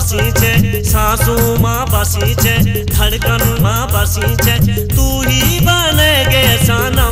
बसी छे सासू माँ बसी छे धड़कन माँ बसी छे तू ही बने गे साना।